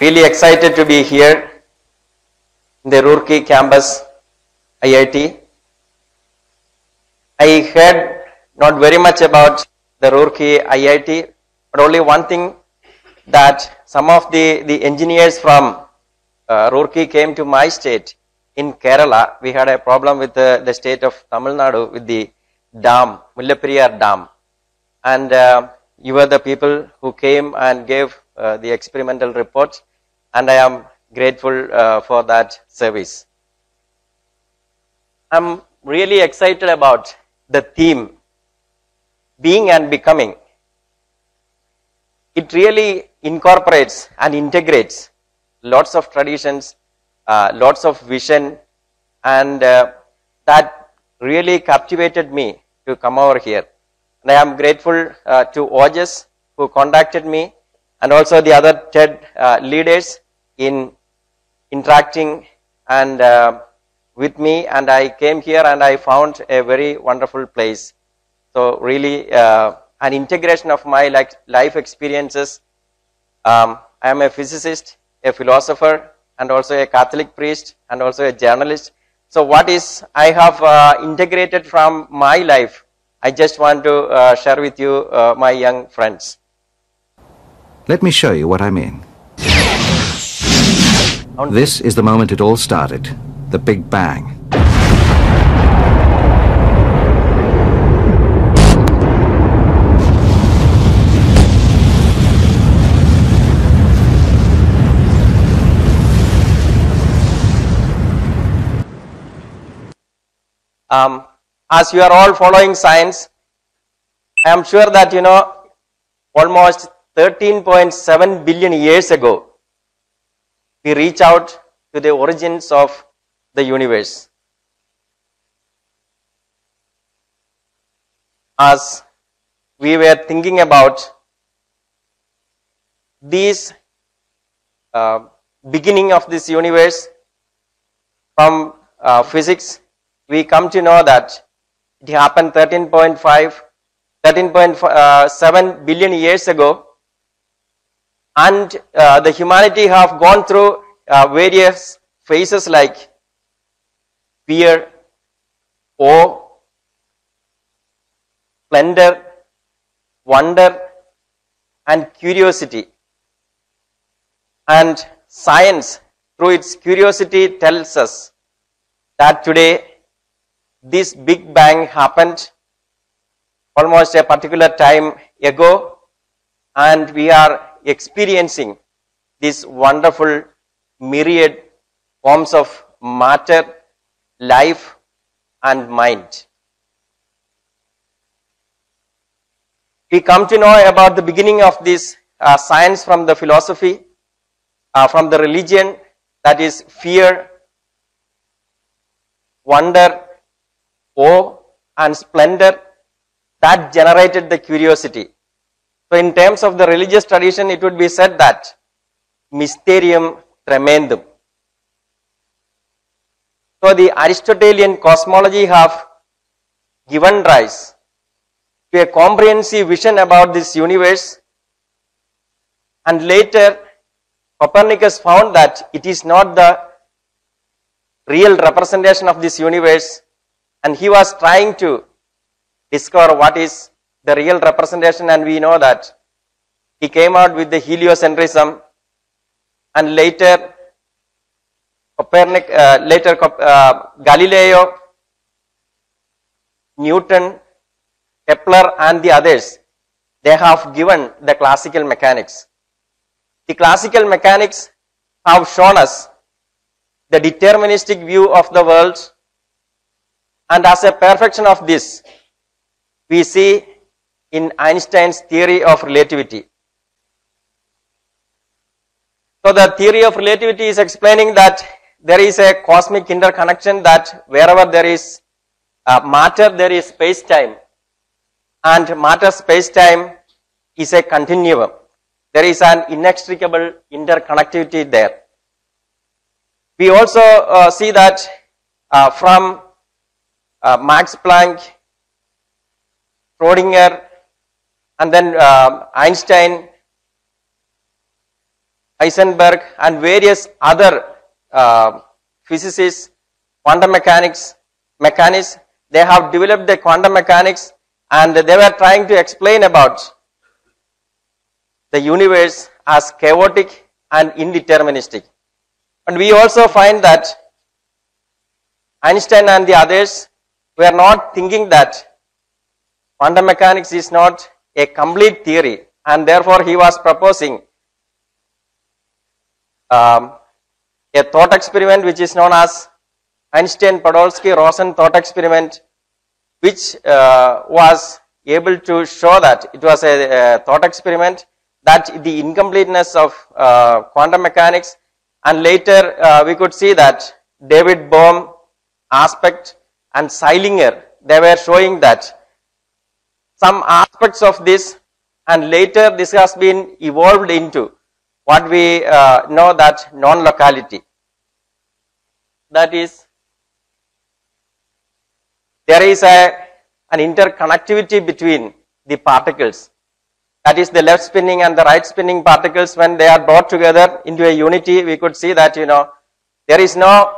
Really excited to be here in the Roorkee campus, IIT. I heard not very much about the Roorkee IIT, but only one thing that some of the, the engineers from uh, Roorkee came to my state in Kerala. We had a problem with the, the state of Tamil Nadu with the dam, Mullaperiyar Dam. And uh, you were the people who came and gave the experimental report, and I am grateful uh, for that service. I'm really excited about the theme, being and becoming. It really incorporates and integrates lots of traditions, uh, lots of vision, and uh, that really captivated me to come over here. And I am grateful uh, to OGES who contacted me and also the other TED uh, leaders in interacting and uh, with me and I came here and I found a very wonderful place. So really uh, an integration of my like life experiences. Um, I am a physicist, a philosopher and also a Catholic priest and also a journalist. So what is I have uh, integrated from my life, I just want to uh, share with you uh, my young friends. Let me show you what I mean. This is the moment it all started the Big Bang. Um, as you are all following science, I am sure that you know almost 13.7 billion years ago, we reach out to the origins of the universe. As we were thinking about these uh, beginning of this universe from uh, physics, we come to know that it happened 13.5, 13.7 billion years ago, and uh, the humanity have gone through uh, various phases like fear, awe, splendor, wonder, and curiosity. And science, through its curiosity, tells us that today this Big Bang happened almost a particular time ago, and we are experiencing this wonderful myriad forms of matter, life, and mind. We come to know about the beginning of this uh, science from the philosophy, uh, from the religion, that is fear, wonder, awe, and splendor that generated the curiosity. So, in terms of the religious tradition, it would be said that mysterium tremendum. So, the Aristotelian cosmology have given rise to a comprehensive vision about this universe, and later Copernicus found that it is not the real representation of this universe, and he was trying to discover what is the real representation and we know that he came out with the heliocentrism and later Copernic, uh, later uh, Galileo, Newton, Kepler and the others, they have given the classical mechanics. The classical mechanics have shown us the deterministic view of the world and as a perfection of this, we see in Einstein's theory of relativity. So the theory of relativity is explaining that there is a cosmic interconnection that wherever there is uh, matter, there is space-time and matter space-time is a continuum. There is an inextricable interconnectivity there. We also uh, see that uh, from uh, Max Planck, Schrodinger, and then uh, Einstein, Heisenberg and various other uh, physicists, quantum mechanics, mechanics, they have developed the quantum mechanics and they were trying to explain about the universe as chaotic and indeterministic. And we also find that Einstein and the others were not thinking that quantum mechanics is not a complete theory and therefore he was proposing um, a thought experiment which is known as Einstein-Podolsky-Rosen thought experiment which uh, was able to show that it was a, a thought experiment that the incompleteness of uh, quantum mechanics and later uh, we could see that David Bohm aspect and Zeilinger they were showing that some aspects of this and later this has been evolved into what we uh, know that non-locality. That is, there is a, an interconnectivity between the particles. That is the left spinning and the right spinning particles when they are brought together into a unity, we could see that, you know, there is no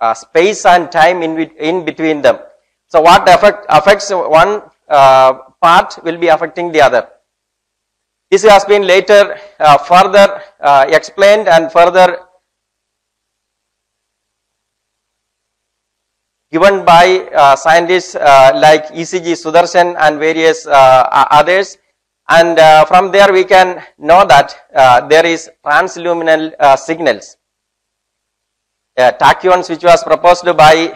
uh, space and time in, in between them. So what affect, affects one part will be affecting the other. This has been later uh, further uh, explained and further given by uh, scientists uh, like ECG Sudarshan and various uh, others and uh, from there we can know that there is transluminal signals. tachyons which was proposed by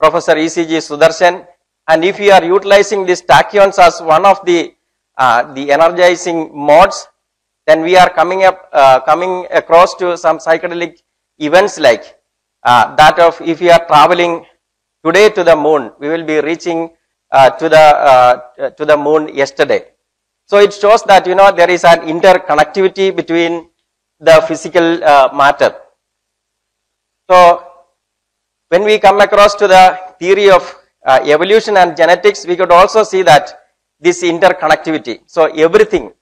Professor ECG Sudarshan and if you are utilizing these tachyons as one of the uh, the energizing modes, then we are coming up uh, coming across to some psychedelic events like uh, that of if you are traveling today to the moon, we will be reaching uh, to the uh, to the moon yesterday. So it shows that you know there is an interconnectivity between the physical uh, matter. So when we come across to the theory of uh, evolution and genetics, we could also see that this interconnectivity. So everything,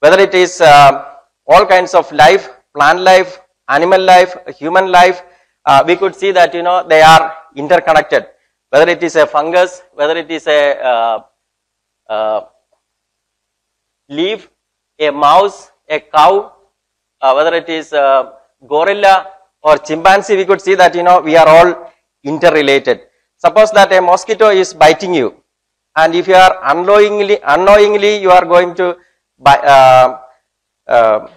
whether it is uh, all kinds of life, plant life, animal life, human life, uh, we could see that you know they are interconnected. Whether it is a fungus, whether it is a uh, uh, leaf, a mouse, a cow, uh, whether it is a gorilla or chimpanzee, we could see that you know we are all interrelated. Suppose that a mosquito is biting you and if you are unknowingly, unknowingly you are going to, uh, uh,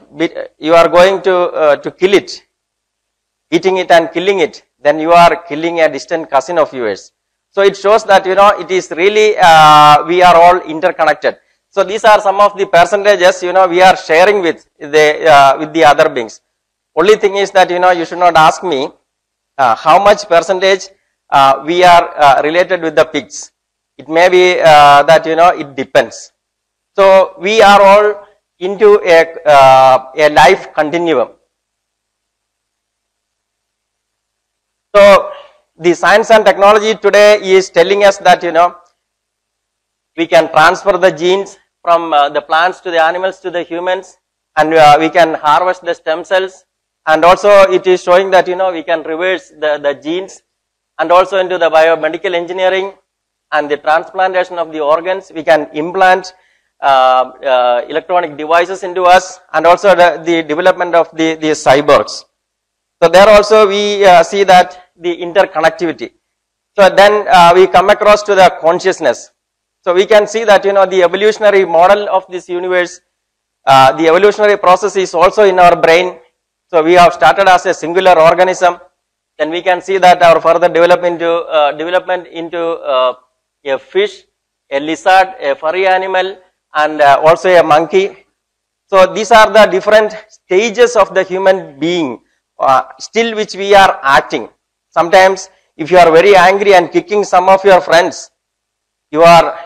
you are going to, uh, to kill it, eating it and killing it, then you are killing a distant cousin of yours. So it shows that, you know, it is really, uh, we are all interconnected. So these are some of the percentages, you know, we are sharing with the, uh, with the other beings. Only thing is that, you know, you should not ask me uh, how much percentage uh, we are uh, related with the pigs. It may be uh, that, you know, it depends. So we are all into a, uh, a life continuum. So the science and technology today is telling us that, you know, we can transfer the genes from uh, the plants to the animals to the humans and uh, we can harvest the stem cells and also it is showing that, you know, we can reverse the, the genes and also into the biomedical engineering and the transplantation of the organs. We can implant uh, uh, electronic devices into us and also the, the development of the, the cyborgs. So there also we uh, see that the interconnectivity. So then uh, we come across to the consciousness. So we can see that you know the evolutionary model of this universe, uh, the evolutionary process is also in our brain. So we have started as a singular organism then we can see that our further development into, uh, development into uh, a fish, a lizard, a furry animal, and uh, also a monkey. So these are the different stages of the human being, uh, still which we are acting. Sometimes if you are very angry and kicking some of your friends, you are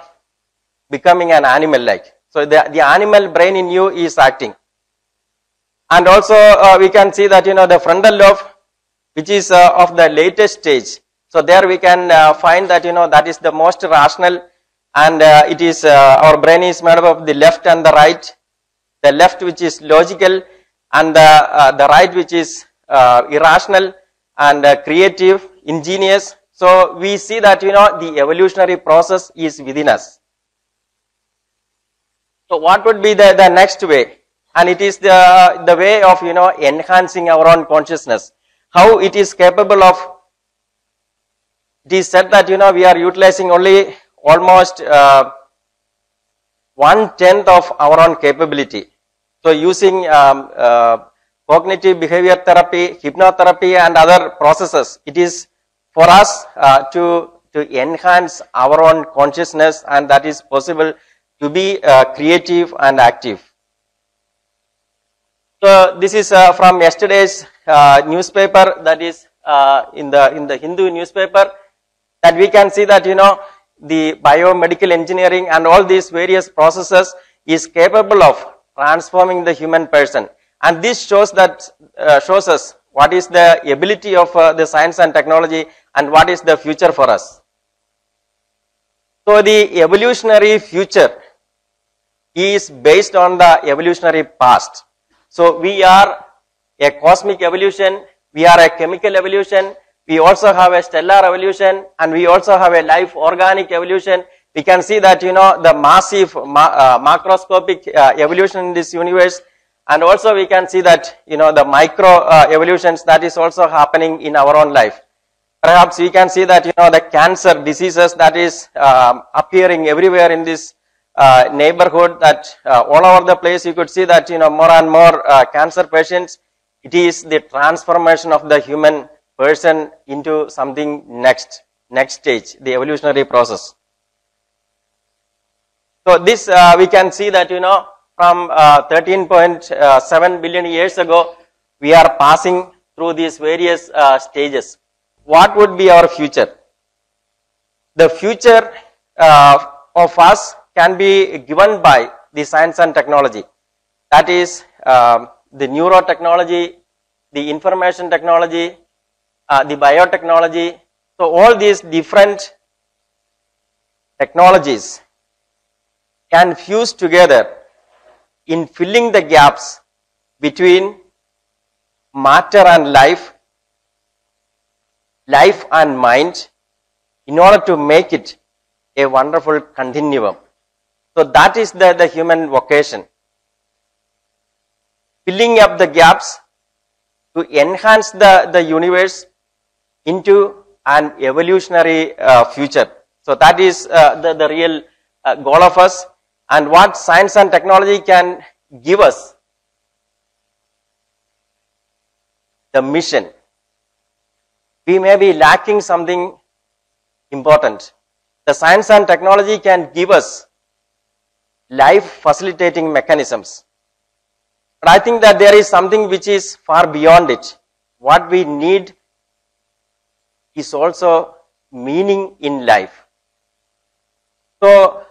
becoming an animal like. So the, the animal brain in you is acting. And also uh, we can see that you know the frontal lobe which is uh, of the latest stage. So there we can uh, find that, you know, that is the most rational and uh, it is, our brain is made up of the left and the right. the left which is logical, and the, uh, the right which is uh, irrational and uh, creative, ingenious. So we see that, you know, the evolutionary process is within us. So what would be the, the next way? And it is the, the way of, you know, enhancing our own consciousness. How it is capable of, it is said that, you know, we are utilizing only almost uh, one tenth of our own capability. So using um, uh, cognitive behavior therapy, hypnotherapy and other processes, it is for us uh, to, to enhance our own consciousness and that is possible to be uh, creative and active. So this is uh, from yesterday's uh, newspaper that is uh, in the in the Hindu newspaper that we can see that you know the biomedical engineering and all these various processes is capable of transforming the human person and this shows that uh, shows us what is the ability of uh, the science and technology and what is the future for us. So the evolutionary future is based on the evolutionary past. So we are a cosmic evolution, we are a chemical evolution, we also have a stellar evolution and we also have a life organic evolution. We can see that, you know, the massive ma uh, macroscopic uh, evolution in this universe and also we can see that, you know, the micro uh, evolutions that is also happening in our own life. Perhaps we can see that, you know, the cancer diseases that is um, appearing everywhere in this uh, neighborhood that uh, all over the place you could see that, you know, more and more uh, cancer patients, it is the transformation of the human person into something next, next stage, the evolutionary process. So this uh, we can see that, you know, from uh, 13.7 billion years ago, we are passing through these various uh, stages. What would be our future? The future uh, of us can be given by the science and technology. That is um, the neurotechnology, the information technology, uh, the biotechnology. So all these different technologies can fuse together in filling the gaps between matter and life, life and mind in order to make it a wonderful continuum. So that is the, the human vocation. Filling up the gaps to enhance the, the universe into an evolutionary uh, future. So that is uh, the, the real uh, goal of us and what science and technology can give us. The mission. We may be lacking something important. The science and technology can give us life facilitating mechanisms. But I think that there is something which is far beyond it. What we need is also meaning in life. So,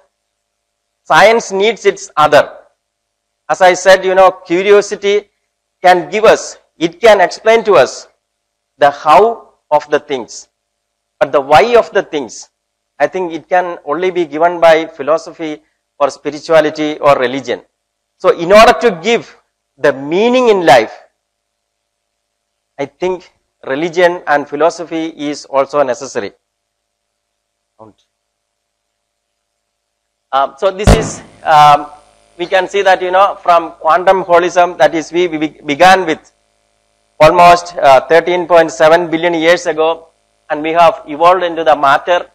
science needs its other. As I said, you know, curiosity can give us, it can explain to us the how of the things. But the why of the things, I think it can only be given by philosophy or spirituality or religion. So in order to give the meaning in life, I think religion and philosophy is also necessary. Um, so this is, um, we can see that, you know, from quantum holism, that is, we, we began with almost uh, 13.7 billion years ago, and we have evolved into the matter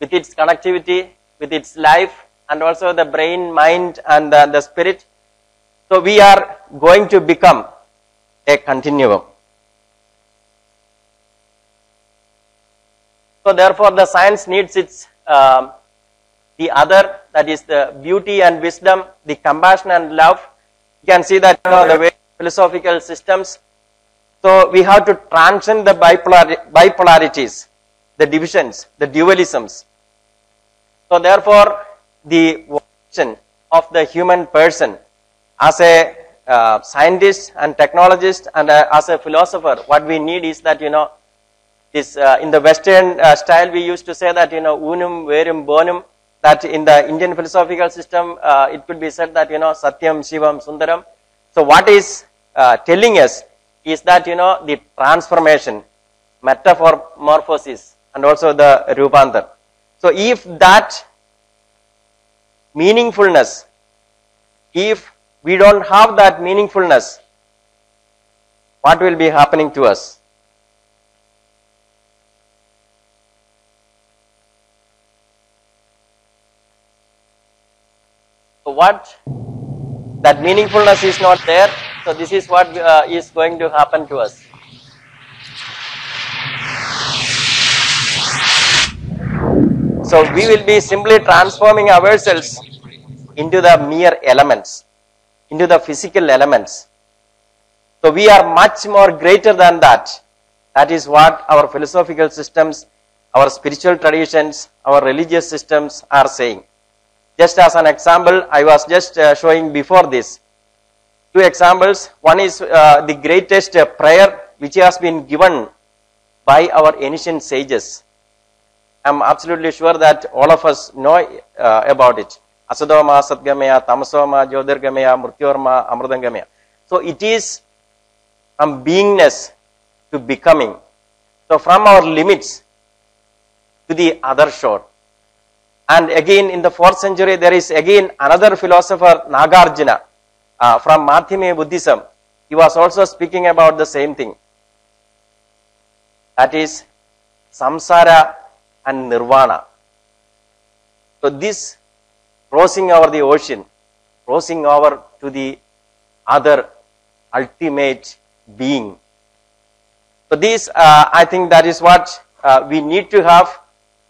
with its connectivity, with its life, and also the brain, mind, and the, the spirit. So we are going to become a continuum. So therefore, the science needs its um, the other that is the beauty and wisdom, the compassion and love. You can see that you know, the way philosophical systems. So we have to transcend the bipolar, bipolarities, the divisions, the dualisms. So therefore, the vocation of the human person as a uh, scientist and technologist and uh, as a philosopher, what we need is that, you know, this uh, in the Western uh, style we used to say that, you know, unum verum bonum, that in the Indian philosophical system, uh, it could be said that, you know, Satyam, Shivam, Sundaram. So what is uh, telling us is that, you know, the transformation, metamorphosis, and also the Rupantar. So if that meaningfulness, if we don't have that meaningfulness, what will be happening to us? So what that meaningfulness is not there. So this is what uh, is going to happen to us. So we will be simply transforming ourselves into the mere elements, into the physical elements. So we are much more greater than that. That is what our philosophical systems, our spiritual traditions, our religious systems are saying. Just as an example, I was just uh, showing before this. Two examples. One is uh, the greatest uh, prayer which has been given by our ancient sages. I'm absolutely sure that all of us know uh, about it. Asadoma, Satgamaya, Tamasoma, Jyotirgamaya, Murtyorma, Amrudangamaya. So it is from beingness to becoming. So from our limits to the other shore. And again, in the fourth century, there is again another philosopher, Nagarjuna, uh, from Madhyamaka Buddhism. He was also speaking about the same thing. That is samsara and nirvana. So this crossing over the ocean, crossing over to the other ultimate being. So this, uh, I think that is what uh, we need to have.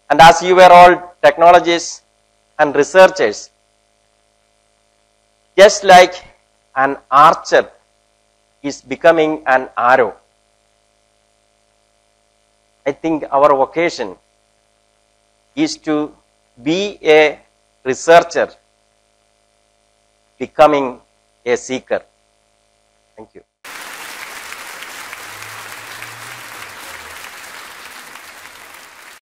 And as you were all technologists and researchers, just like an archer is becoming an arrow, I think our vocation is to be a researcher becoming a seeker. Thank you.